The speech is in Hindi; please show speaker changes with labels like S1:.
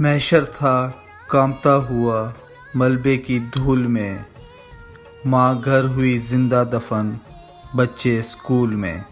S1: मैशर था कामता हुआ, मलबे की धूल में। माँ घर हुई ज़िंदा दफन, बच्चे स्कूल में।